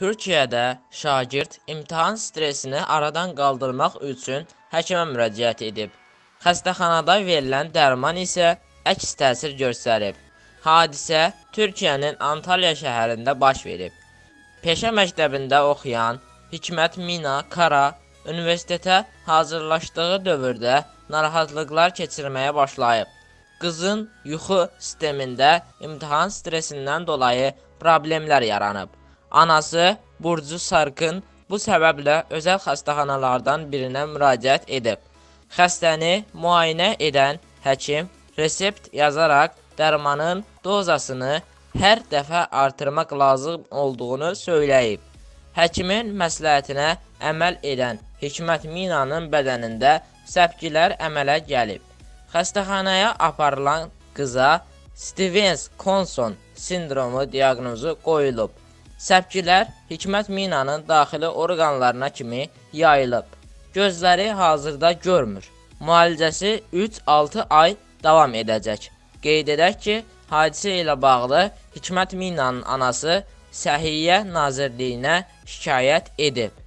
Türkiyədə şagird imtahan stresini aradan qaldırmaq üçün həkimə müraciət edib. Xəstəxanada verilən dərman isə əks təsir göstərib. Hadisə Türkiyənin Antalya şəhərində baş verib. Peşə məktəbində oxuyan Hikmət Mina Kara universitetə hazırlaşdığı dövrdə narahatlıqlar keçirməyə başlayıb. Qızın yuxu sistemində imtahan stresindən dolayı problemlər yaranıb. Anası Burcu Sarkın bu səbəblə özəl xəstəxanalardan birinə müraciət edib. Xəstəni müayinə edən həkim resept yazaraq dərmanın dozasını hər dəfə artırmaq lazım olduğunu söyləyib. Həkimin məsləhətinə əməl edən Hikmət Minanın bədənində səpgilər əmələ gəlib. Xəstəxanaya aparılan qıza Stevens-Conson sindromu diaqnozu qoyulub. Səpgilər Hikmət Minanın daxili orqanlarına kimi yayılıb. Gözləri hazırda görmür. Müalicəsi 3-6 ay davam edəcək. Qeyd edək ki, hadisə ilə bağlı Hikmət Minanın anası Səhiyyə Nazirliyinə şikayət edib.